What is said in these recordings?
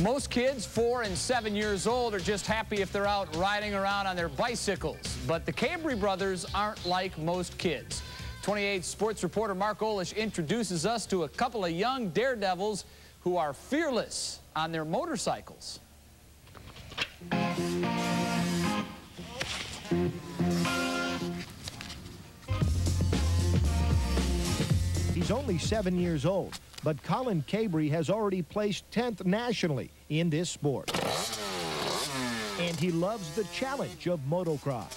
Most kids, four and seven years old, are just happy if they're out riding around on their bicycles. But the Cabre brothers aren't like most kids. 28 sports reporter Mark Olish introduces us to a couple of young daredevils who are fearless on their motorcycles. He's only seven years old, but Collin Cabre has already placed 10th nationally in this sport. And he loves the challenge of motocross.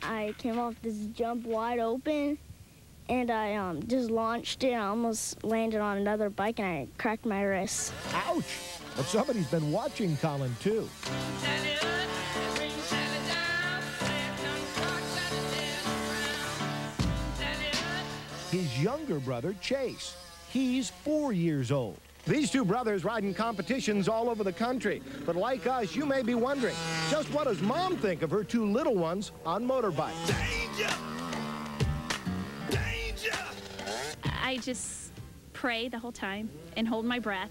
I came off this jump wide open and I um, just launched it. I almost landed on another bike and I cracked my wrist. Ouch! But somebody's been watching Colin too. His younger brother, Chase, he's four years old. These two brothers ride in competitions all over the country. But like us, you may be wondering, just what does mom think of her two little ones on motorbikes? Danger! Danger! I just pray the whole time and hold my breath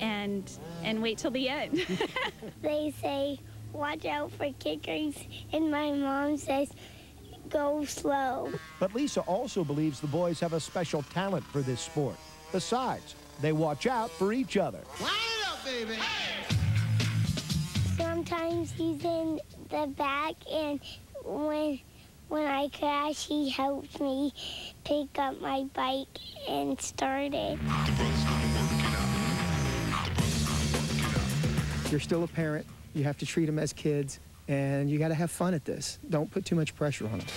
and and wait till the end. They say, watch out for kickers, and my mom says, go slow. But Lisa also believes the boys have a special talent for this sport. Besides, they watch out for each other. Line it up, baby! Sometimes he's in the back, and when when I crash, he helps me pick up my bike and start it. You're still a parent. You have to treat them as kids, and you got to have fun at this. Don't put too much pressure on them.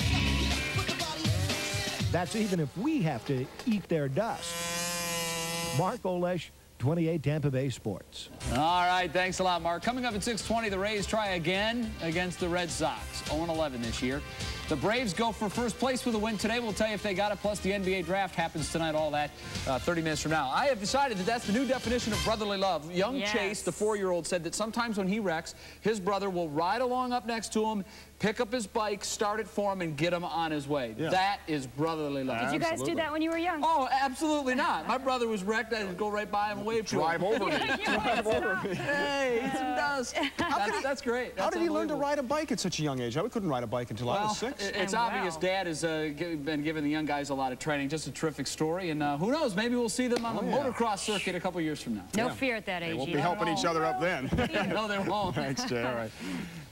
That's even if we have to eat their dust. Mark Olesh, 28 Tampa Bay Sports. All right, thanks a lot, Mark. Coming up at 6:20, the Rays try again against the Red Sox. 0-11 this year. The Braves go for first place with a win today. We'll tell you if they got it. Plus, the NBA draft happens tonight. All that uh, 30 minutes from now. I have decided that that's the new definition of brotherly love. Young Yes. Chase, the four-year-old, said that sometimes when he wrecks, his brother will ride along up next to him, pick up his bike, start it for him, and get him on his way. That is brotherly love. Did you guys do that when you were young? Oh, absolutely not. My brother was wrecked. I'd go right by him and wave to him. Drive over me. Drive over me. Hey, eat some dust. That's, that's great. How did he learn to ride a bike at such a young age? I couldn't ride a bike until I was six. it's And obvious wow. Dad has uh, been giving the young guys a lot of training. Just a terrific story. And uh, who knows, maybe we'll see them on the Oh, yeah. motocross circuit a couple years from now. No fear at that age. They won't be helping each other up then. no, they won't. Thanks, Jay. All right.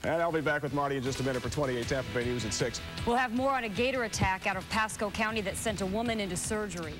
And I'll be back with Marty in just a minute for 28 Tampa Bay News at 6. We'll have more on a gator attack out of Pasco County that sent a woman into surgery.